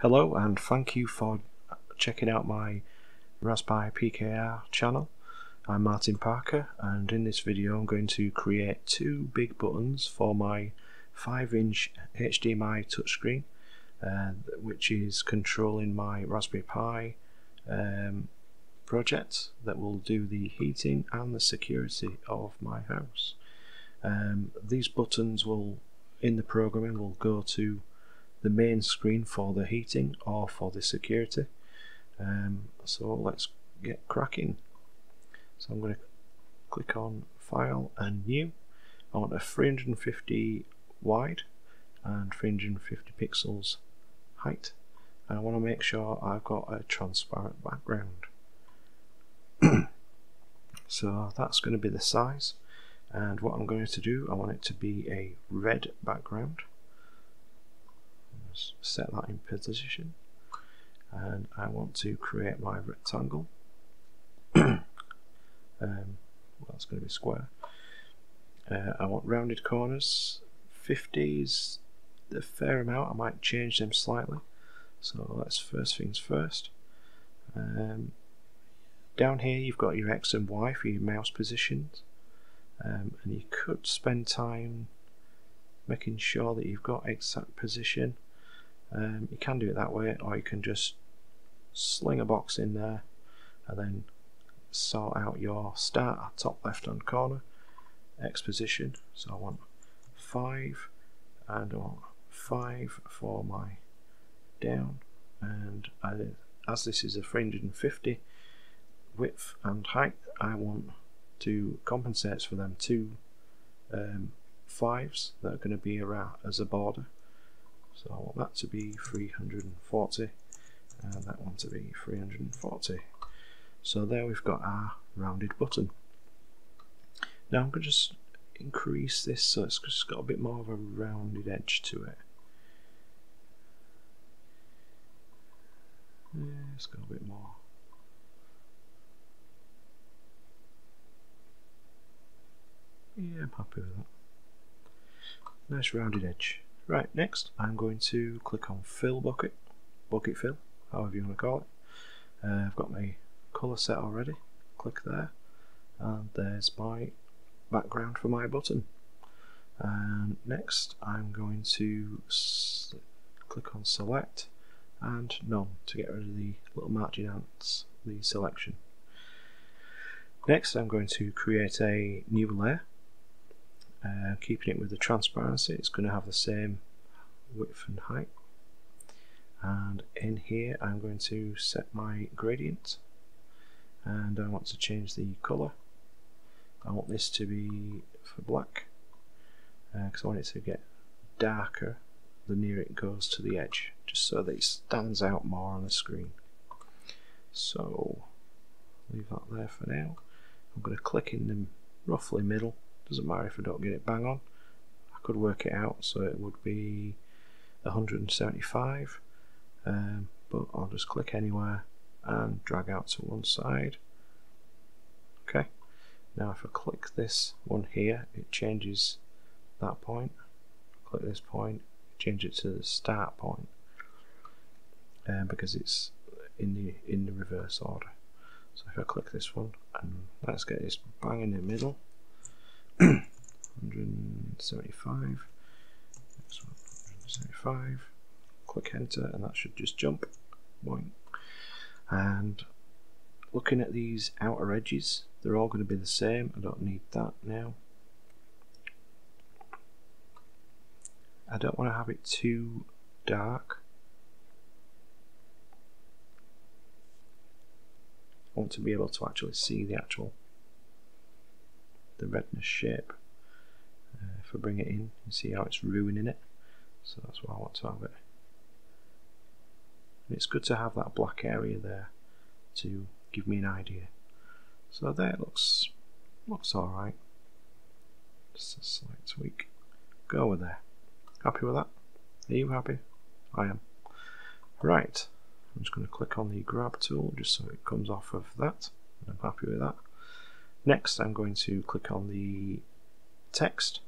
Hello and thank you for checking out my RasPiPkr channel. I'm Martin Parker and in this video I'm going to create two big buttons for my 5 inch HDMI touchscreen uh, which is controlling my Raspberry Pi um, project that will do the heating and the security of my house. Um, these buttons will in the programming will go to the main screen for the heating or for the security. Um, so let's get cracking. So I'm going to click on File and New. I want a 350 wide and 350 pixels height and I want to make sure I've got a transparent background. so that's going to be the size and what I'm going to do I want it to be a red background set that in position. And I want to create my rectangle. Um, well that's going to be square. Uh, I want rounded corners. 50s a fair amount. I might change them slightly. So let's first things first. Um, down here you've got your X and Y for your mouse positions. Um, and you could spend time making sure that you've got exact position um, you can do it that way or you can just sling a box in there and then sort out your start at top left hand corner X position. So I want 5 and I want 5 for my down. And I, as this is a 350 width and height I want to compensate for them two um, fives that are going to be around as a border so I want that to be 340 and that one to be 340. So there we've got our rounded button. Now I'm going to just increase this so it's just got a bit more of a rounded edge to it. Yeah, it's got a bit more. Yeah, I'm happy with that. Nice rounded edge. Right, next I'm going to click on Fill Bucket, Bucket Fill, however you want to call it. Uh, I've got my colour set already, click there, and there's my background for my button. And next I'm going to click on Select and None to get rid of the little marching ants, the selection. Next I'm going to create a new layer uh, keeping it with the transparency it's going to have the same width and height. And in here I'm going to set my gradient. And I want to change the colour. I want this to be for black because uh, I want it to get darker the nearer it goes to the edge just so that it stands out more on the screen. So leave that there for now. I'm going to click in the roughly middle doesn't matter if I don't get it bang on. I could work it out so it would be 175 um, but I'll just click anywhere and drag out to one side. Okay. Now if I click this one here it changes that point. Click this point change it to the start point um, because it's in the in the reverse order. So if I click this one and let's get this bang in the middle 175 next one 175 click enter and that should just jump. Boing. and looking at these outer edges they're all going to be the same. I don't need that now. I don't want to have it too dark. I want to be able to actually see the actual the redness shape. Uh, if I bring it in, you see how it's ruining it. So that's why I want to have it. And it's good to have that black area there to give me an idea. So there it looks looks alright. Just a slight tweak. Go with there. Happy with that? Are you happy? I am. Right. I'm just going to click on the grab tool just so it comes off of that. I'm happy with that. Next I'm going to click on the text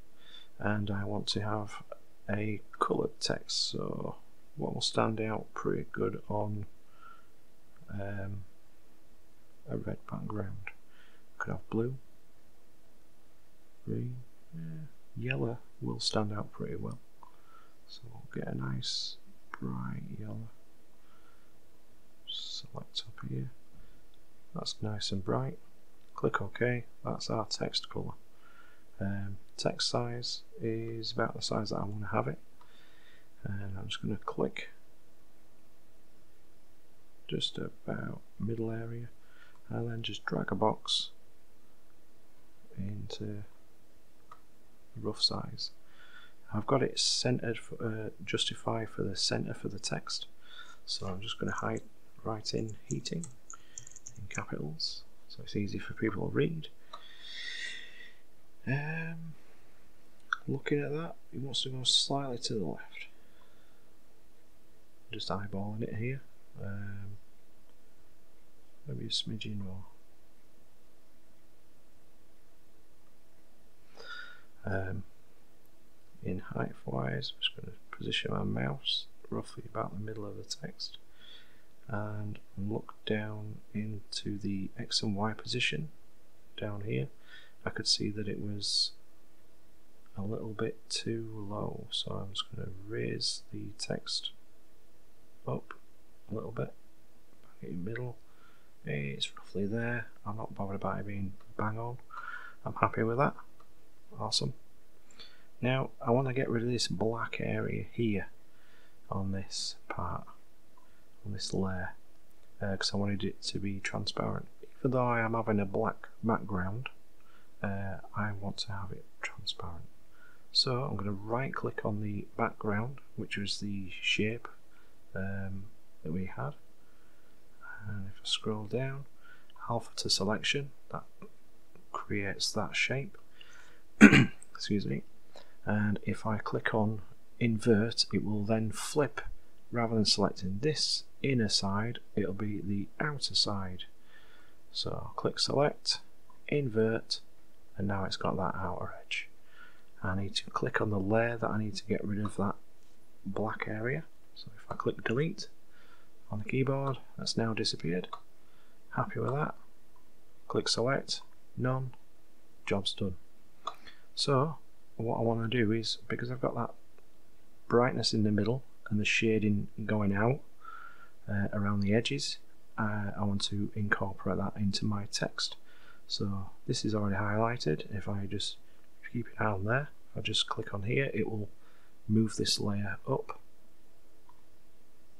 and I want to have a coloured text so what will stand out pretty good on um, a red background. Could have blue, green, yeah, yellow will stand out pretty well. So we'll get a nice bright yellow. Select up here. That's nice and bright. Click OK. That's our text colour. Um, text size is about the size that I want to have it. And I'm just going to click just about middle area and then just drag a box into the rough size. I've got it centered for, uh, justify for the center for the text so I'm just going to write in heating in capitals so it's easy for people to read. Um, looking at that he wants to go slightly to the left. Just eyeballing it here. Um, maybe a smidgen more. Um, in height wise I'm just going to position my mouse roughly about the middle of the text and look down into the X and Y position down here. I could see that it was a little bit too low so I'm just going to raise the text up a little bit. Back in the middle. It's roughly there. I'm not bothered about it being bang on. I'm happy with that. Awesome. Now I want to get rid of this black area here on this part, on this layer, because uh, I wanted it to be transparent. Even though I am having a black background, uh, I want to have it transparent. So I'm going to right click on the background, which was the shape um, that we had. And if I scroll down, alpha to selection, that creates that shape. Excuse me and if I click on invert it will then flip rather than selecting this inner side it'll be the outer side. So click select invert and now it's got that outer edge. I need to click on the layer that I need to get rid of that black area. So if I click delete on the keyboard that's now disappeared. Happy with that. Click select none job's done. So what I want to do is because I've got that brightness in the middle and the shading going out uh, around the edges. Uh, I want to incorporate that into my text. So this is already highlighted. If I just keep it down there I just click on here. It will move this layer up.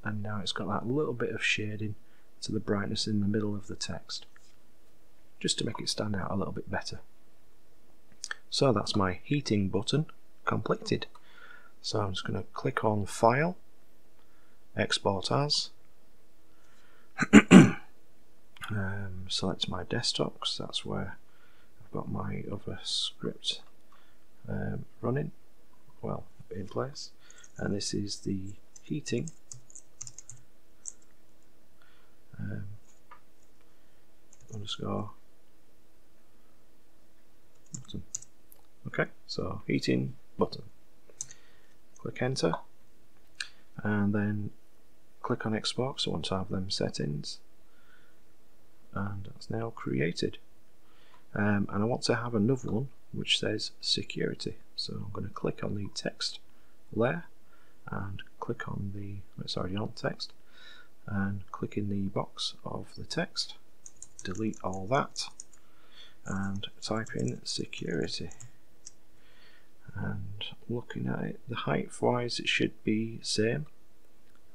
And now it's got that little bit of shading to the brightness in the middle of the text just to make it stand out a little bit better. So that's my heating button completed. So I'm just going to click on File, Export As, um, select my desktop because that's where I've got my other script um, running, well, in place. And this is the heating. Um, underscore button. Okay, so heating button. Click enter and then click on export so I want to have them settings and that's now created. Um, and I want to have another one which says security. So I'm going to click on the text layer and click on the, it's already on text, and click in the box of the text, delete all that, and type in security and looking at it the height wise it should be same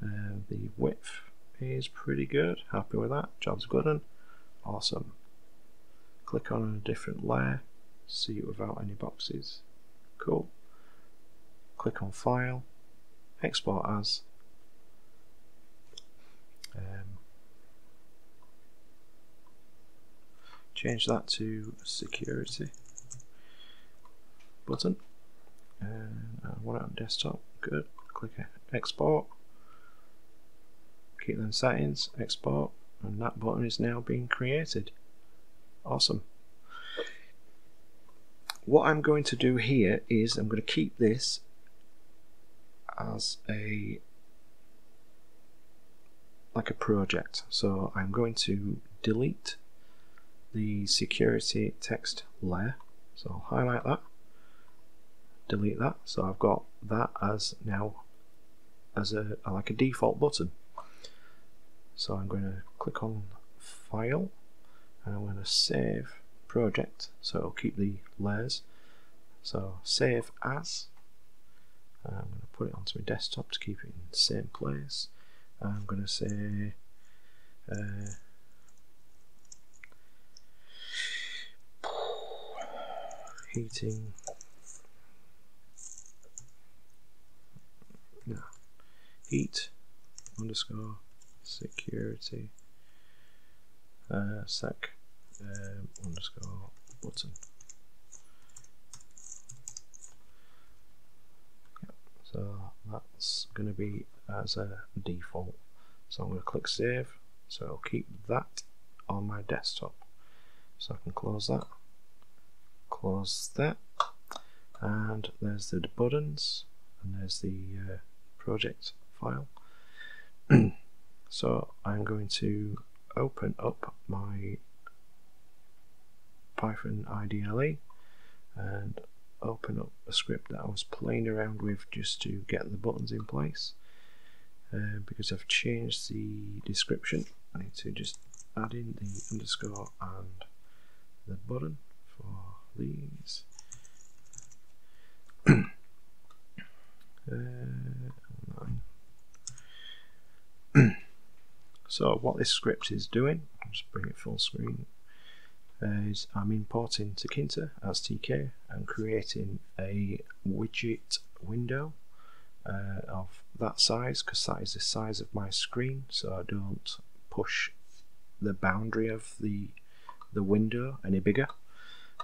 uh, the width is pretty good. Happy with that. Job's good and awesome. Click on a different layer. See it without any boxes. Cool. Click on file. Export as. Um, change that to security button. And I want it on desktop? Good. Click export keep settings export and that button is now being created awesome what I'm going to do here is I'm going to keep this as a like a project. So I'm going to delete the security text layer. So I'll highlight that, delete that. So I've got that as now as a like a default button. So I'm going to click on File and I'm going to save project. So it'll keep the layers. So save as. I'm going to put it onto my desktop to keep it in the same place. I'm going to say uh, heating no, heat underscore security. Uh, sec um, underscore button. Yep. so that's going to be as a default. So I'm going to click save. So I'll keep that on my desktop. So I can close that close that and there's the buttons and there's the uh, project file so I'm going to open up my Python IDLE and open up a script that I was playing around with just to get the buttons in place. Uh, because I've changed the description I need to just add in the underscore and the button for these. Uh, so what this script is doing, I'll just bring it full screen, is I'm importing Tkinter as TK and creating a widget window uh, of that size because that is the size of my screen so I don't push the boundary of the the window any bigger.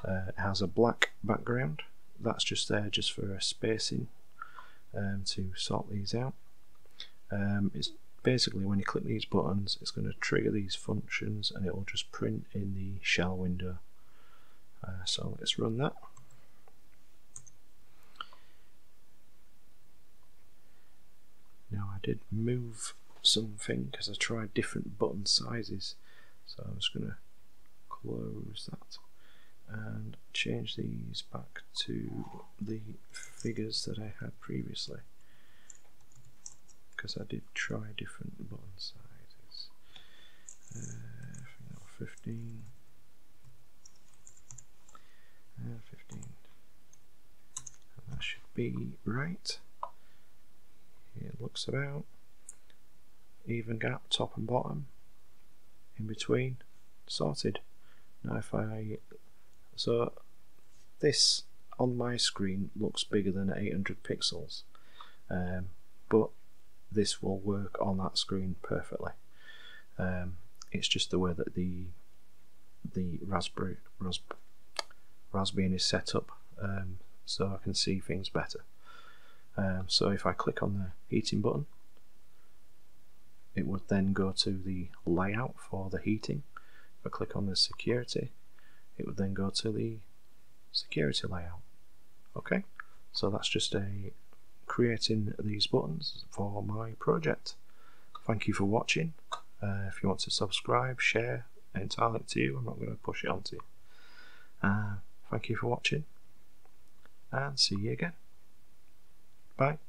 Uh, it has a black background that's just there just for a spacing um, to sort these out. Um, it's basically when you click these buttons it's going to trigger these functions and it will just print in the shell window. Uh, so let's run that. Now I did move something because I tried different button sizes. So I'm just going to close that and change these back to the figures that I had previously because I did try different button sizes. Uh, 15 and 15. And that should be right. It looks about even gap top and bottom in between sorted. Now if I so this on my screen looks bigger than 800 pixels um, but this will work on that screen perfectly. Um, it's just the way that the the Raspberry Ras, Raspbian is set up, um, so I can see things better. Um, so if I click on the heating button, it would then go to the layout for the heating. If I click on the security, it would then go to the security layout. Okay, so that's just a creating these buttons for my project. Thank you for watching. Uh, if you want to subscribe, share, entirely to you. I'm not going to push it onto you. Uh, thank you for watching and see you again. Bye.